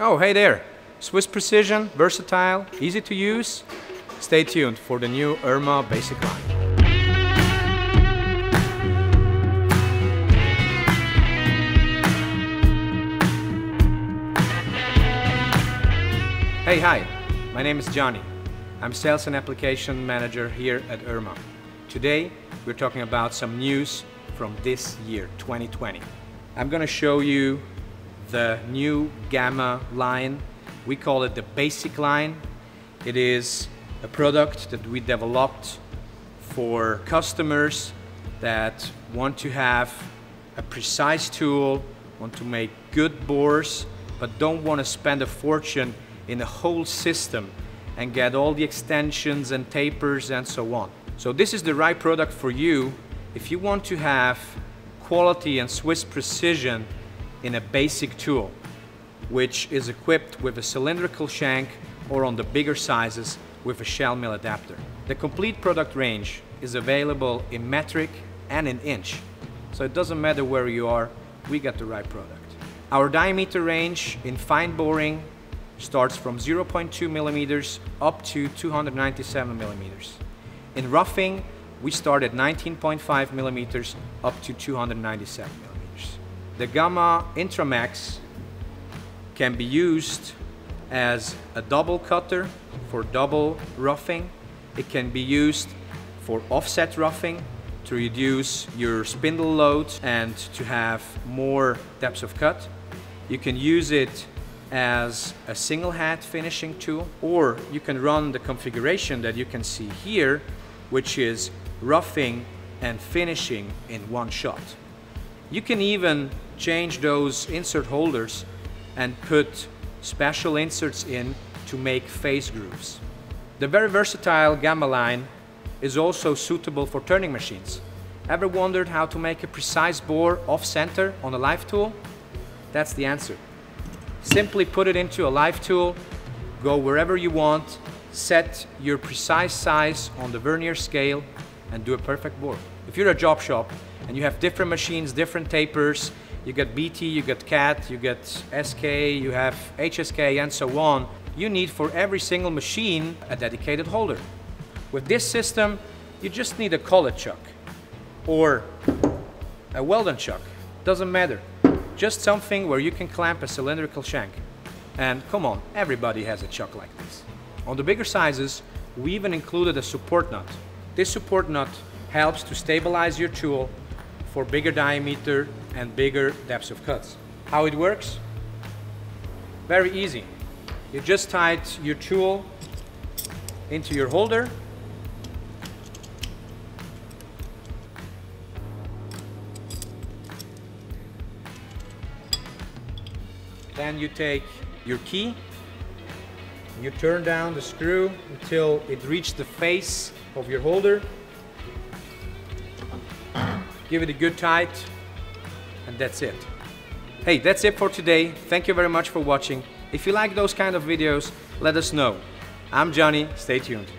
Oh, hey there. Swiss Precision, versatile, easy to use. Stay tuned for the new URMA basic line. Hey, hi. My name is Gianni. I'm Sales and Application Manager here at URMA. Today, we're talking about some news from this year, 2020. I'm going to show you the new Gamma line. We call it the Basic line. It is a product that we developed for customers that want to have a precise tool, want to make good bores, but don't want to spend a fortune in a whole system and get all the extensions and tapers and so on. So this is the right product for you if you want to have quality and Swiss precision in a basic tool, which is equipped with a cylindrical shank or on the bigger sizes with a shell mill adapter. The complete product range is available in metric and in inch. So it doesn't matter where you are, we got the right product. Our diameter range in fine boring starts from 0.2 millimeters up to 297 millimeters. In roughing, we start at 19.5 millimeters up to 297 millimeters. The Gamma Intramax can be used as a double cutter for double roughing. It can be used for offset roughing to reduce your spindle load and to have more depth of cut. You can use it as a single head finishing tool or you can run the configuration that you can see here which is roughing and finishing in one shot. You can even change those insert holders and put special inserts in to make face grooves. The very versatile Gamma line is also suitable for turning machines. Ever wondered how to make a precise bore off-center on a live tool? That's the answer. Simply put it into a live tool, go wherever you want, set your precise size on the vernier scale and do a perfect bore. If you're a job shop and you have different machines, different tapers, you get BT, you get CAT, you get SK, you have HSK and so on, you need for every single machine a dedicated holder. With this system, you just need a collet chuck or a Weldon chuck, doesn't matter. Just something where you can clamp a cylindrical shank. And come on, everybody has a chuck like this. On the bigger sizes, we even included a support nut. This support nut helps to stabilize your tool for bigger diameter and bigger depths of cuts. How it works? Very easy. You just tight your tool into your holder Then you take your key, you turn down the screw until it reaches the face of your holder. Give it a good tight, and that's it. Hey, that's it for today. Thank you very much for watching. If you like those kind of videos, let us know. I'm Gianni, stay tuned.